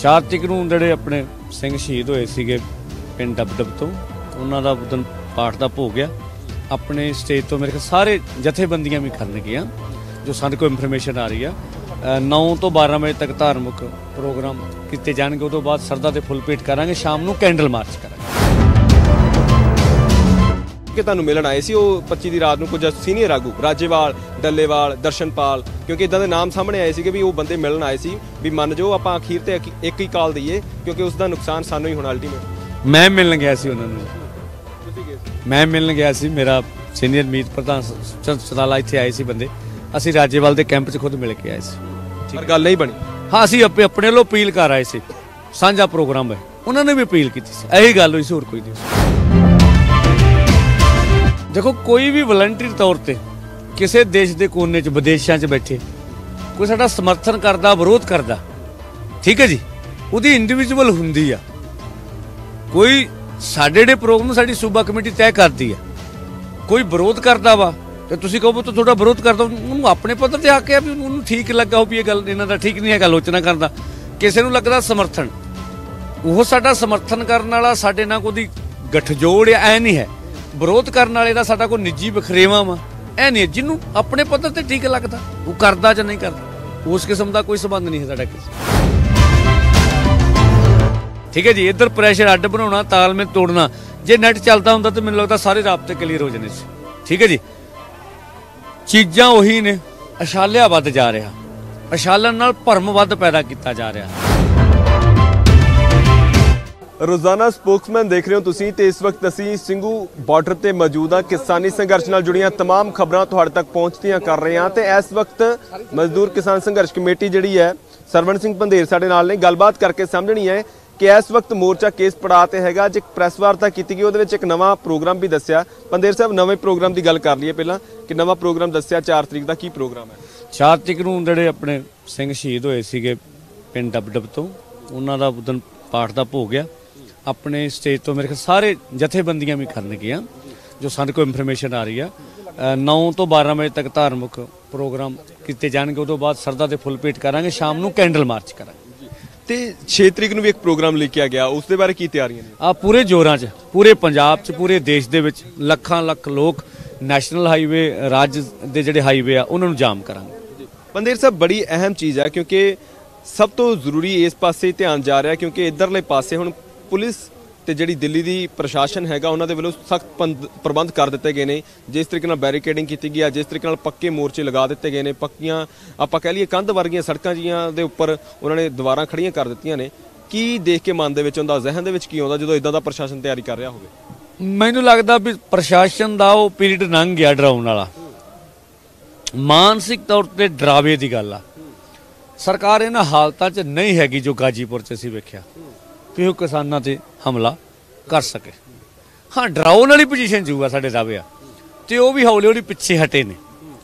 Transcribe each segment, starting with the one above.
ਚਾਰ ਤਰੀਕ ਨੂੰ ਜਿਹੜੇ ਆਪਣੇ ਸਿੰਘ ਸ਼ਹੀਦ ਹੋਏ ਸੀਗੇ ਪਿੰਡ ਡਬਡਬ ਤੋਂ, ਉਹਨਾਂ ਦਾ ਉਦਨ ਪਾਠ ਦਾ ਭੋਗ ਆ। ਆਪਣੇ ਸਟੇਜ ਤੋਂ ਮੇਰੇ ਖਿਆਲ ਸਾਰੇ ਜਥੇਬੰਦੀਆਂ ਵੀ ਕਰਨਗੀਆਂ ਜੋ ਸਾਡੇ ਕੋਲ ਇਨਫੋਰਮੇਸ਼ਨ ਆ ਰਹੀ ਆ। 9 ਤੋਂ 12 ਵਜੇ ਤੱਕ ਧਾਰਮਿਕ ਪ੍ਰੋਗਰਾਮ ਕੀਤੇ ਜਾਣਗੇ, ਉਦੋਂ ਬਾਅਦ ਸਰਦਾ ਤੇ ਫੁੱਲ ਪੇਟ ਕਰਾਂਗੇ, ਸ਼ਾਮ ਨੂੰ ਕੈਂਡਲ ਮਾਰਚ ਕਰਾਂਗੇ। ਕਿ ਤੁਹਾਨੂੰ ਮਿਲਣ ਆਏ ਸੀ ਉਹ 25 ਦੀ ਰਾਤ ਨੂੰ ਕੁਝ ਸੀਨੀਅਰ ਆਗੂ ਰਾਜੇਵਾਲ ਡੱਲੇਵਾਲ ਦਰਸ਼ਨਪਾਲ ਕਿਉਂਕਿ ਇਦਾਂ ਦੇ ਨਾਮ ਸਾਹਮਣੇ ਆਏ ਸੀਗੇ ਵੀ ਉਹ ਬੰਦੇ ਮਿਲਣ ਆਏ ਸੀ ਵੀ ਮੰਨ ਜੋ ਆਪਾਂ ਅਖੀਰ ਤੇ ਇੱਕ- ਹੀ ਕਾਲ ਦਈਏ ਕਿਉਂਕਿ ਉਸ ਦਾ ਨੁਕਸਾਨ ਸਾਨੂੰ ਹੀ ਹੋਣਾ ਅਲਟੀਮੇਟ ਮੈਂ ਮਿਲਣ ਗਿਆ ਸੀ ਉਹਨਾਂ ਨੂੰ। ਮੈਂ ਮਿਲਣ ਗਿਆ ਸੀ ਮੇਰਾ ਸੀਨੀਅਰ ਮੀਤ ਪ੍ਰਧਾਨ ਸਦਾਲਾ ਇੱਥੇ ਆਏ ਸੀ ਬੰਦੇ। ਅਸੀਂ ਰਾਜੇਵਾਲ ਦੇ ਕੈਂਪ 'ਚ ਖੁਦ ਮਿਲ ਕੇ ਆਏ ਸੀ। ਪਰ ਗੱਲ ਨਹੀਂ ਬਣੀ? ਹਾਂ ਅਸੀਂ ਆਪੇ ਆਪਣੇ ਵੱਲੋਂ ਅਪੀਲ ਕਰ ਆਏ ਸੀ। ਸਾਂਝਾ ਪ੍ਰੋਗਰਾਮ ਹੈ। ਉਹਨਾਂ ਨੇ ਵੀ ਅਪੀਲ ਕੀਤੀ ਸੀ। ਇਹੀ ਗੱਲ ਹੋਈ ਸੀ ਹੋਰ ਕੋਈ ਨਹੀਂ। ਦੇਖੋ, ਕੋਈ ਵੀ ਵਲੰਟੀਅਰ ਤੌਰ ਤੇ ਕਿਸੇ ਦੇਸ਼ ਦੇ ਕੋਨੇ 'ਚ, ਵਿਦੇਸ਼ਾਂ 'ਚ ਬੈਠੇ, ਕੋਈ ਸਾਡਾ ਸਮਰਥਨ ਕਰਦਾ, ਵਿਰੋਧ ਕਰਦਾ, ਠੀਕ ਹੈ ਜੀ, ਉਹਦੀ ਇੰਡੀਵਿਜੂਅਲ ਹੁੰਦੀ ਆ। ਕੋਈ ਸਾਡੇ ਜਿਹੜੇ ਪ੍ਰੋਗਰਾਮ ਨੂੰ ਸਾਡੀ ਸੂਬਾ ਕਮੇਟੀ ਤੈਅ ਕਰਦੀ ਆ, ਕੋਈ ਵਿਰੋਧ ਕਰਦਾ ਵਾ, ਤੇ ਤੁਸੀਂ ਕਹੋ ਤਾਂ ਤੁਹਾਡਾ ਵਿਰੋਧ ਕਰਦਾ, ਉਹਨੂੰ ਆਪਣੇ ਪੱਧਰ ਤੇ ਆ ਕੇ ਆ ਵੀ ਉਹਨੂੰ ਠੀਕ ਲੱਗਾ ਹੋ ਵੀ ਇਹ ਗੱਲ, ਇਹਨਾਂ ਦਾ ਠੀਕ ਨਹੀਂ ਹੈਗਾ, ਆਲੋਚਨਾ ਕਰਦਾ ਕਿਸੇ ਨੂੰ ਲੱਗਦਾ ਸਮਰਥਨ। ਉਹ ਸਾਡਾ ਸਮਰਥਨ ਕਰਨ ਵਾਲਾ ਸਾਡੇ ਨਾਲ ਕੋਈ ਗੱਠਜੋੜ ਐ ਨਹੀਂ ਹੈ। ਵਿਰੋਧ ਕਰਨ ਵਾਲੇ ਦਾ ਸਾਡਾ ਕੋਈ ਨਿੱਜੀ ਬਖਰੇਵਾ ਵਾ। ਐ ਨਹੀਂ, ਜਿਹਨੂੰ ਆਪਣੇ ਪੱਧਰ ਤੇ ਠੀਕ ਲੱਗਦਾ, ਉਹ ਕਰਦਾ ਜਾਂ ਨਹੀਂ ਕਰਦਾ। ਉਸ ਕਿਸਮ ਦਾ ਕੋਈ ਸਬੰਧ ਨਹੀਂ ਹੈ ਸਾਡਾ ਕਿਸੇ ਠੀਕ ਹੈ ਜੀ, ਇੱਧਰ ਪ੍ਰੈਸ਼ਰ ਅੱਡ ਬਣਾਉਣਾ ਤਾਲਮੇਲ ਤੋੜਨਾ। ਜੇ ਨੈਟ ਚੱਲਦਾ ਹੁੰਦਾ ਤਾਂ ਮੈਨੂੰ ਲੱਗਦਾ ਸਾਰੇ ਰਾਬਤੇ ਕਲੀਅਰ ਹੋ ਜਾਣੇ ਸੀ। ਠੀਕ ਹੈ ਜੀ। ਚੀਜ਼ਾਂ ਉਹੀ ਨੇ, ਅਸ਼ਾਲਿਆ ਵੱਧ ਜਾ ਰਿਹਾ। ਅਸ਼ਾਲਨ ਨਾਲ ਭਰਮ ਵੱਧ ਪੈਦਾ ਕੀਤਾ ਜਾ ਰਿਹਾ। ਰੋਜ਼ਾਨਾ ਸਪੋਕਸਮੈਨ ਦੇਖ ਰਹੇ ਹੋ ਤੁਸੀਂ ਤੇ ਇਸ ਵਕਤ ਅਸੀਂ ਸਿੰਘੂ ਬਾਰਡਰ ਤੇ ਮੌਜੂਦ ਆ ਕਿਸਾਨੀ ਸੰਘਰਸ਼ ਨਾਲ ਜੁੜੀਆਂ ਤਮਾਮ ਖਬਰਾਂ ਤੁਹਾਡੇ ਤੱਕ ਪਹੁੰਚਦੀਆਂ ਕਰ ਰਹੇ ਹਾਂ ਤੇ ਇਸ ਵਕਤ ਮਜ਼ਦੂਰ ਕਿਸਾਨ ਸੰਘਰਸ਼ ਕਮੇਟੀ ਜਿਹੜੀ ਹੈ, ਸਰਵਣ ਸਿੰਘ ਪੰਧੇਰ ਸਾਡੇ ਨਾਲ ਨੇ। ਗੱਲਬਾਤ ਕਰਕੇ ਸਮਝਣੀ ਹੈ ਕਿ ਇਸ ਵਕਤ ਮੋਰਚਾ ਕੇਸ ਪੜਾ ਤੇ ਹੈਗਾ। ਜਿੱਕ ਪ੍ਰੈਸ ਵਾਰਤਾ ਕੀਤੀ ਗਈ, ਉਹਦੇ ਵਿੱਚ ਇੱਕ ਨਵਾਂ ਪ੍ਰੋਗਰਾਮ ਵੀ ਦੱਸਿਆ। ਪੰਧੇਰ ਸਾਹਿਬ, ਨਵੇਂ ਪ੍ਰੋਗਰਾਮ ਦੀ ਗੱਲ ਕਰ ਲਈਏ ਪਹਿਲਾਂ। ਕਿ ਨਵਾਂ ਪ੍ਰੋਗਰਾਮ ਦੱਸਿਆ 4 ਤਰੀਕ ਦਾ ਕੀ ਪ੍ਰੋਗਰਾਮ ਹੈ? 4 ਤਰੀਕ ਨੂੰ ਜਿਹੜੇ ਆਪਣੇ ਸਿੰਘ ਸ਼ਹੀਦ ਹੋਏ ਸੀਗੇ ਪਿੰਡ ਡਬਡਬ ਤੋਂ, ਉਹਨਾਂ ਦਾ ਉਦੋਂ ਪਾਠ ਦਾ ਭੋਗ ਗਿਆ ਆਪਣੇ ਸਟੇਜ ਤੋਂ ਮੇਰੇ ਖਿਆਲ ਸਾਰੇ ਜਥੇਬੰਦੀਆਂ ਵੀ ਕਰਨਗੀਆਂ ਜੋ ਸਾਡੇ ਕੋਲ ਇਨਫੋਰਮੇਸ਼ਨ ਆ ਰਹੀ ਆ। 9 ਤੋਂ 12 ਵਜੇ ਤੱਕ ਧਾਰਮਿਕ ਪ੍ਰੋਗਰਾਮ ਕੀਤੇ ਜਾਣਗੇ ਉਦੋਂ ਬਾਅਦ ਸਰਦਾ ਤੇ ਫੁੱਲ ਪੇਟ ਕਰਾਂਗੇ ਸ਼ਾਮ ਨੂੰ ਕੈਂਡਲ ਮਾਰਚ ਕਰਾਂਗੇ। ਤੇ 6 ਤਰੀਕ ਨੂੰ ਵੀ ਇੱਕ ਪ੍ਰੋਗਰਾਮ ਲਿਖਿਆ ਗਿਆ ਉਸ ਦੇ ਬਾਰੇ ਕੀ ਤਿਆਰੀਆਂ ਨੇ? ਆ ਪੂਰੇ ਜੋਰਾਂ 'ਚ ਪੂਰੇ ਪੰਜਾਬ 'ਚ ਪੂਰੇ ਦੇਸ਼ ਦੇ ਵਿੱਚ ਲੱਖਾਂ ਲੱਖ ਲੋਕ ਨੈਸ਼ਨਲ ਹਾਈਵੇ ਰਾਜ ਦੇ ਜਿਹੜੇ ਹਾਈਵੇ ਆ ਉਹਨਾਂ ਨੂੰ ਜਾਮ ਕਰਾਂਗੇ। ਪੰਦੇਰ ਸਾਹਿਬ ਬੜੀ ਅਹਿਮ ਚੀਜ਼ ਹੈ ਕਿਉਂਕਿ ਸਭ ਤੋਂ ਜ਼ਰੂਰੀ ਇਸ ਪਾਸੇ ਧਿਆਨ ਜਾ ਰਿਹਾ ਕਿਉਂਕਿ ਇਧਰਲੇ ਪਾਸੇ ਹੁਣ ਪੁਲਿਸ ਤੇ ਜਿਹੜੀ ਦਿੱਲੀ ਦੀ ਪ੍ਰਸ਼ਾਸਨ ਹੈਗਾ, ਉਹਨਾਂ ਦੇ ਵੱਲੋਂ ਸਖਤ ਪ੍ਰਬੰਧ ਕਰ ਦਿੱਤੇ ਗਏ ਨੇ। ਜਿਸ ਤਰੀਕੇ ਨਾਲ ਬੈਰੀਕੇਡਿੰਗ ਕੀਤੀ ਗਈ ਹੈ ਜਿਸ ਤਰੀਕੇ ਨਾਲ ਪੱਕੇ ਮੋਰਚੇ ਲਗਾ ਦਿੱਤੇ ਗਏ ਨੇ। ਪੱਕੀਆਂ, ਆਪਾਂ ਕਹਿ ਲਈਏ ਕੰਧ ਵਰਗੀਆਂ ਸੜਕਾਂ ਜੀਆਂ ਦੇ ਉੱਪਰ ਉਹਨਾਂ ਨੇ ਦੀਵਾਰਾਂ ਖੜੀਆਂ ਕਰ ਦਿੱਤੀਆਂ ਨੇ। ਕੀ ਦੇਖ ਕੇ ਮਨ ਦੇ ਵਿੱਚ ਆਉਂਦਾ, ਜ਼ਿਹਨ ਦੇ ਵਿੱਚ ਕੀ ਆਉਂਦਾ ਜਦੋਂ ਇਦਾਂ ਦਾ ਪ੍ਰਸ਼ਾਸਨ ਤਿਆਰੀ ਕਰ ਰਿਹਾ ਹੋਵੇ? ਮੈਨੂੰ ਲੱਗਦਾ ਵੀ ਪ੍ਰਸ਼ਾਸਨ ਦਾ ਉਹ ਪੀਰੀਅਡ ਲੰਘ ਗਿਆ ਡਰਾਉਣ ਵਾਲਾ। ਮਾਨਸਿਕ ਤੌਰ ਤੇ ਡਰਾਵੇ ਦੀ ਗੱਲ ਆ। ਸਰਕਾਰ ਇਹਨਾਂ ਹਾਲਤਾਂ 'ਚ ਨਹੀਂ ਹੈਗੀ ਜੋ ਗਾਜੀਪੁਰ 'ਚ ਅਸੀਂ ਵੇਖਿਆ। ਕਿ ਉਹ ਕਿਸਾਨਾਂ ਤੇ ਹਮਲਾ ਕਰ ਸਕੇ? ਹਾਂ, ਡਰਾਉਣ ਵਾਲੀ ਪੋਜੀਸ਼ਨ ਜੂਗਾ ਸਾਡੇ ਦਾਅਵੇ ਆ। ਤੇ ਉਹ ਵੀ ਹੌਲੀ ਹੌਲੀ ਪਿੱਛੇ ਹਟੇ ਨੇ।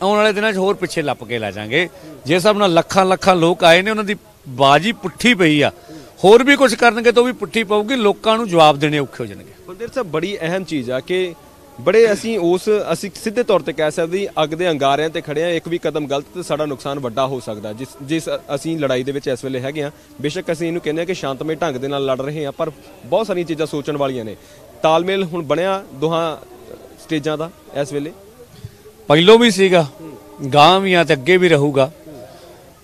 ਆਉਣ ਵਾਲੇ ਦਿਨਾਂ 'ਚ ਹੋਰ ਪਿੱਛੇ ਲੱਪ ਕੇ ਲੈ ਜਾਾਂਗੇ ਜੇ ਸਭ ਨਾਲ ਲੱਖਾਂ ਲੱਖਾਂ ਲੋਕ ਆਏ ਨੇ, ਉਹਨਾਂ ਦੀ ਬਾਜੀ ਪੁੱਠੀ ਪਈ ਆ। ਹੋਰ ਵੀ ਕੁਝ ਕਰਨਗੇ ਤਾਂ ਉਹ ਵੀ ਪੁੱਠੀ ਪਊਗੀ। ਲੋਕਾਂ ਨੂੰ ਜਵਾਬ ਦੇਣੇ ਔਖੇ ਹੋ ਜਾਣਗੇ। ਬੰਦੇਰ ਸਾਹਿਬ, ਬੜੀ ਅਹਿਮ ਚੀਜ਼ ਆ ਕਿ ਬੜੇ ਅਸੀਂ ਉਸ ਅਸੀਂ ਸਿੱਧੇ ਤੌਰ ਤੇ ਕਹਿ ਸਕਦੇ ਹਾਂ, ਅੱਗ ਦੇ ਅੰਗਾਰਿਆਂ ਤੇ ਖੜੇ ਆ ਇੱਕ ਵੀ ਕਦਮ ਗਲਤ ਤੇ ਸਾਡਾ ਨੁਕਸਾਨ ਵੱਡਾ ਹੋ ਸਕਦਾ ਜਿਸ ਜਿਸ ਅਸੀਂ ਲੜਾਈ ਦੇ ਵਿੱਚ ਇਸ ਵੇਲੇ ਹੈਗੇ ਆ ਬੇਸ਼ੱਕ ਅਸੀਂ ਇਹਨੂੰ ਕਹਿੰਦੇ ਆ ਕਿ ਸ਼ਾਂਤਮਈ ਢੰਗ ਦੇ ਨਾਲ ਲੜ ਰਹੇ ਆ ਪਰ ਬਹੁਤ ਸਾਰੀਆਂ ਚੀਜ਼ਾਂ ਸੋਚਣ ਵਾਲੀਆਂ ਨੇ। ਤਾਲਮੇਲ ਹੁਣ ਬਣਿਆ ਦੋਹਾਂ ਸਟੇਜਾਂ ਦਾ ਇਸ ਵੇਲੇ। ਪਹਿਲੋਂ ਵੀ ਸੀਗਾ ਗਾਂ ਵੀ ਆ ਤੇ ਅੱਗੇ ਵੀ ਰਹੂਗਾ।